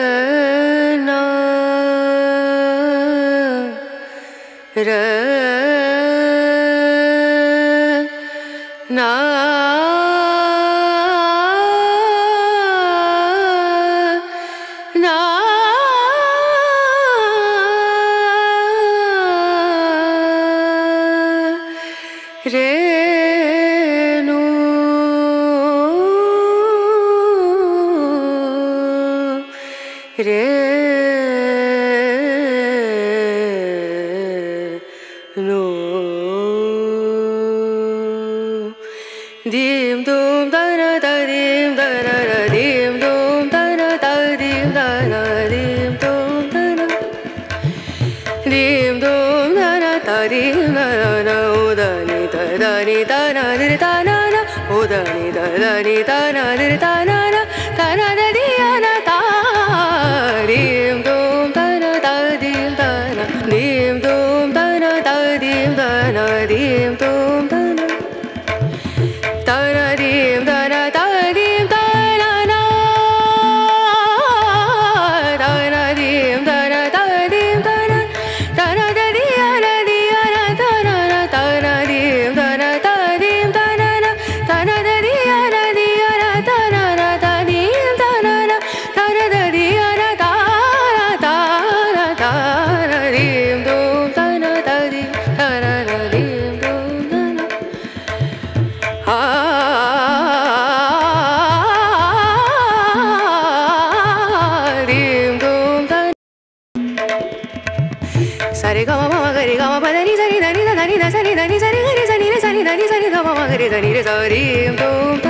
रना र Re no dim dum da ra da dim da ra ra dim dum da ra da dim da ra dim dum da ra dim dum da ra da dim da ra ra o da ni da da ni da na ni da na na o da ni da da ni da na ni da na sani da sani da ni sani gari sani sani da ni sani sani re sari